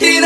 Hindi